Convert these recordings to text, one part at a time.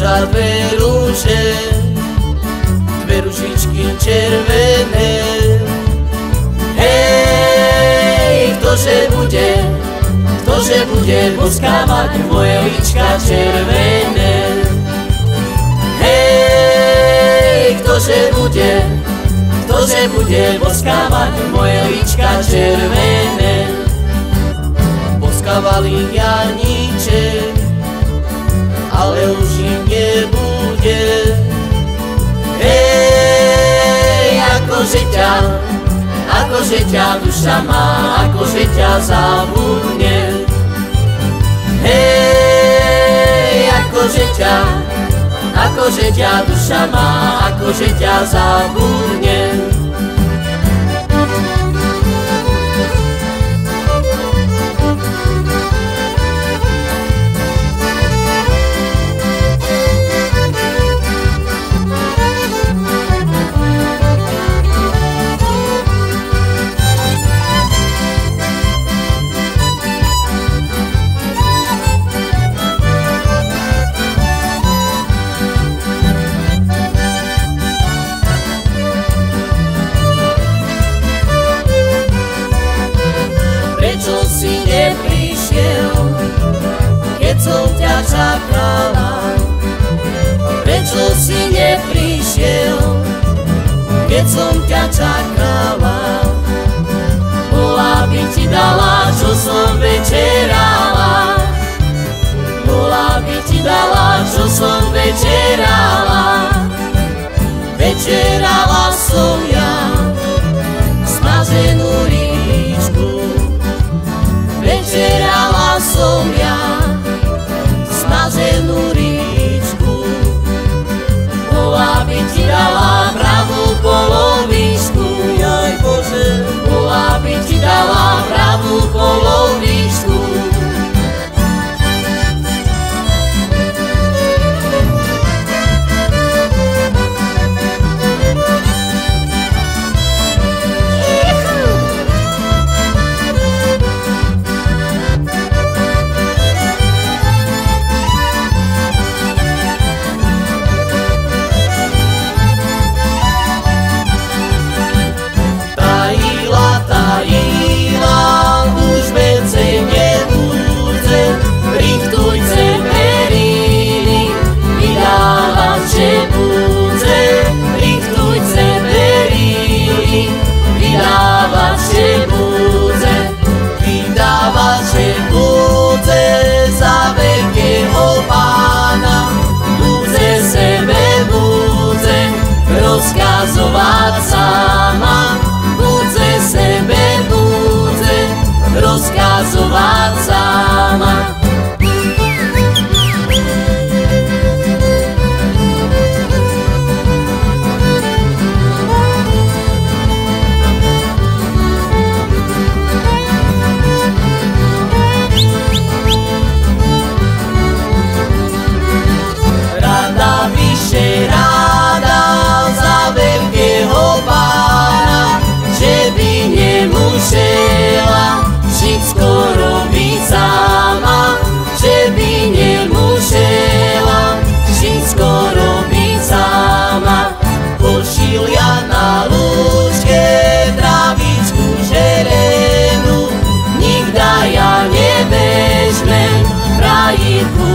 Morza dwie róże Dwie różniczki czerwone Hej, kto że będzie Kto że będzie błyskawać Wojeliczka czerwone Hej, kto się będzie Kto że będzie moje Wojeliczka czerwone akože ťa, akože ťa duša má, akože ťa zabudne. Hej, akože ťa, akože ťa duša má, akože ťa zabudne. get some catch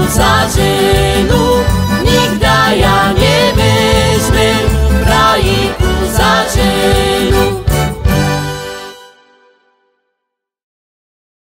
Songs